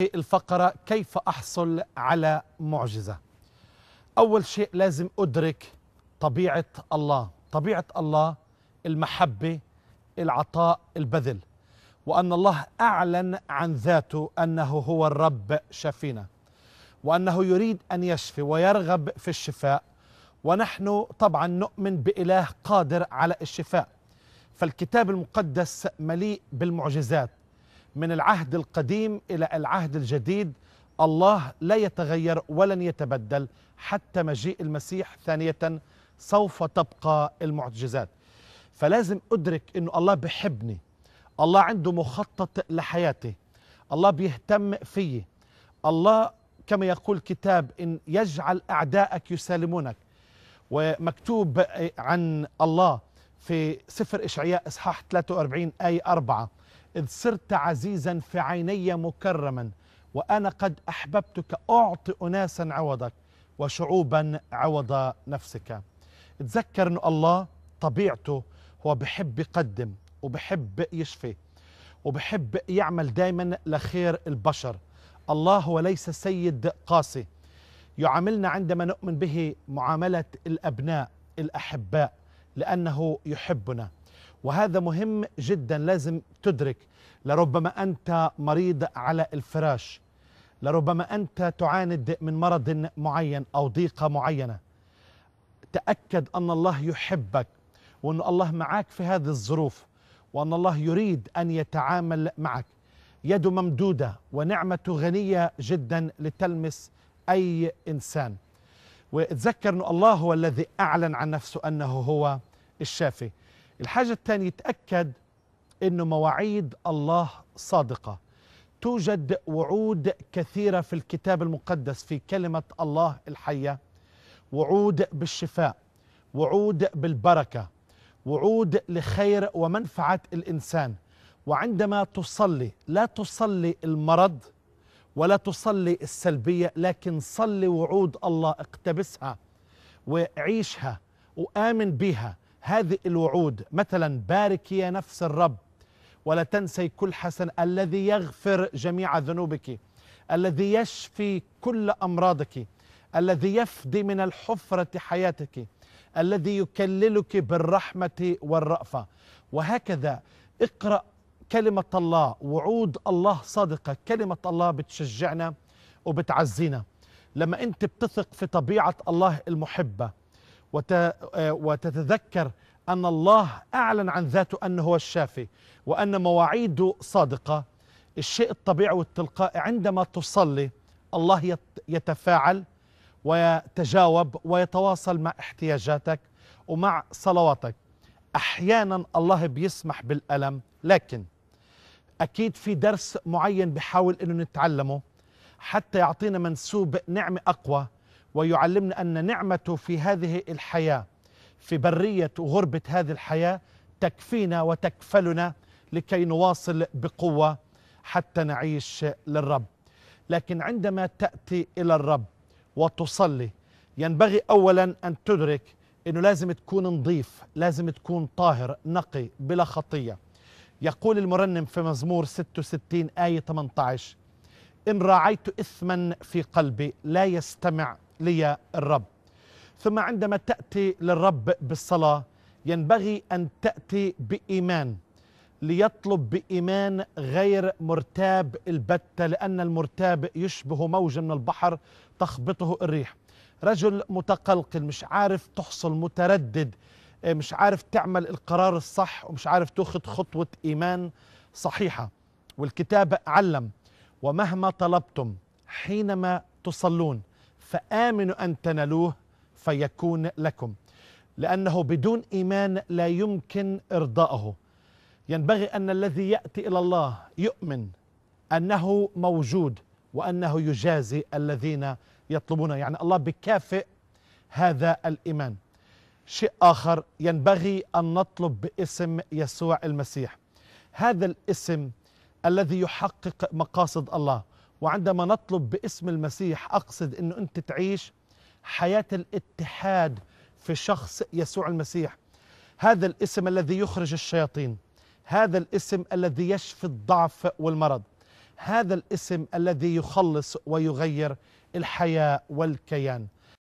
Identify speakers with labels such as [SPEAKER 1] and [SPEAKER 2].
[SPEAKER 1] الفقرة كيف أحصل على معجزة؟ أول شيء لازم أدرك طبيعة الله. طبيعة الله المحبة العطاء البذل. وأن الله أعلن عن ذاته أنه هو الرب شفينا. وأنه يريد أن يشفي ويرغب في الشفاء. ونحن طبعا نؤمن بإله قادر على الشفاء. فالكتاب المقدس مليء بالمعجزات. من العهد القديم إلى العهد الجديد الله لا يتغير ولن يتبدل حتى مجيء المسيح. ثانية سوف تبقى المعجزات. فلازم أدرك إنه الله بحبني. الله عنده مخطط لحياتي. الله بيهتم فيي. الله كما يقول الكتاب إن يجعل اعدائك يسالمونك. ومكتوب عن الله في سفر إشعياء إصحاح 43 آية 4 إذ صرت عزيزا في عيني مكرما وأنا قد أحببتك أعطي أناسا عوضك وشعوبا عوض نفسك. تذكر أن الله طبيعته هو بحب يقدم وبحب يشفي وبحب يعمل دائما لخير البشر. الله هو ليس سيد قاسي. يعاملنا عندما نؤمن به معاملة الأبناء الأحباء لأنه يحبنا. وهذا مهم جدا لازم تدرك. لربما أنت مريض على الفراش. لربما أنت تعاند من مرض معين أو ضيقة معينة. تأكد أن الله يحبك وأن الله معك في هذه الظروف وأن الله يريد أن يتعامل معك. يده ممدودة ونعمته غنية جدا لتلمس أي إنسان. وتذكر ان الله هو الذي أعلن عن نفسه أنه هو الشافي. الحاجة الثانية تأكد أن مواعيد الله صادقة. توجد وعود كثيرة في الكتاب المقدس في كلمة الله الحية. وعود بالشفاء وعود بالبركة وعود لخير ومنفعة الإنسان. وعندما تصلي لا تصلي المرض ولا تصلي السلبية لكن صلي وعود الله اقتبسها وعيشها وآمن بها. هذه الوعود. مثلا بارك يا نفس الرب ولا تنسي كل حسن الذي يغفر جميع ذنوبك الذي يشفي كل أمراضك الذي يفدي من الحفرة حياتك الذي يكللك بالرحمة والرأفة. وهكذا اقرأ كلمة الله وعود الله صادقة. كلمة الله بتشجعنا وبتعزينا. لما أنت بتثق في طبيعة الله المحبة وتتذكر أن الله أعلن عن ذاته أنه هو الشافي وأن مواعيده صادقة الشيء الطبيعي والتلقائي عندما تصلي الله يتفاعل ويتجاوب ويتواصل مع احتياجاتك ومع صلواتك. أحيانا الله بيسمح بالألم لكن أكيد في درس معين بحاول أنه نتعلمه حتى يعطينا منسوب نعمة أقوى. ويعلمنا أن نعمته في هذه الحياة في برية وغربة هذه الحياة تكفينا وتكفلنا لكي نواصل بقوة حتى نعيش للرب. لكن عندما تأتي إلى الرب وتصلي ينبغي أولا أن تدرك أنه لازم تكون نظيف لازم تكون طاهر نقي بلا خطية. يقول المرنم في مزمور 66 آية 18 إن راعيت إثما في قلبي لا يستمع لي الرب. ثم عندما تأتي للرب بالصلاة ينبغي أن تأتي بإيمان ليطلب بإيمان غير مرتاب البتة لأن المرتاب يشبه موج من البحر تخبطه الريح. رجل متقلقل مش عارف تحصل متردد مش عارف تعمل القرار الصح ومش عارف تأخذ خطوة إيمان صحيحة. والكتاب علم ومهما طلبتم حينما تصلون فآمنوا أن تنالوه فيكون لكم لأنه بدون إيمان لا يمكن إرضاءه ينبغي أن الذي يأتي إلى الله يؤمن أنه موجود وأنه يجازي الذين يطلبون. يعني الله بكافئ هذا الإيمان. شيء آخر ينبغي أن نطلب باسم يسوع المسيح. هذا الاسم الذي يحقق مقاصد الله. وعندما نطلب باسم المسيح أقصد أنه أنت تعيش حياة الاتحاد في شخص يسوع المسيح. هذا الاسم الذي يخرج الشياطين. هذا الاسم الذي يشفي الضعف والمرض. هذا الاسم الذي يخلص ويغير الحياة والكيان.